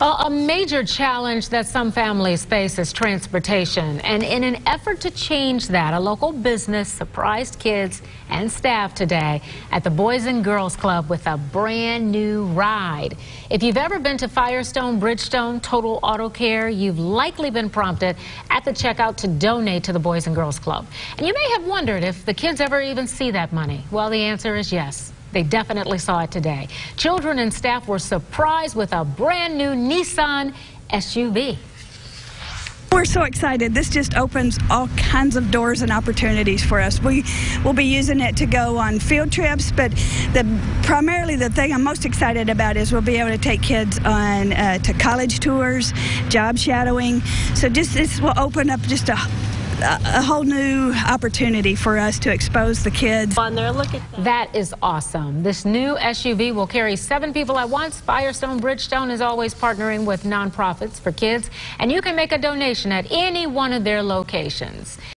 A major challenge that some families face is transportation. And in an effort to change that, a local business surprised kids and staff today at the Boys and Girls Club with a brand new ride. If you've ever been to Firestone, Bridgestone, Total Auto Care, you've likely been prompted at the checkout to donate to the Boys and Girls Club. And you may have wondered if the kids ever even see that money. Well, the answer is yes. They definitely saw it today. Children and staff were surprised with a brand new Nissan SUV. We're so excited. This just opens all kinds of doors and opportunities for us. We will be using it to go on field trips, but the primarily the thing I'm most excited about is we'll be able to take kids on uh, to college tours, job shadowing. So just this will open up just a a whole new opportunity for us to expose the kids. On there, look at that. That is awesome. This new SUV will carry seven people at once. Firestone Bridgestone is always partnering with nonprofits for kids, and you can make a donation at any one of their locations.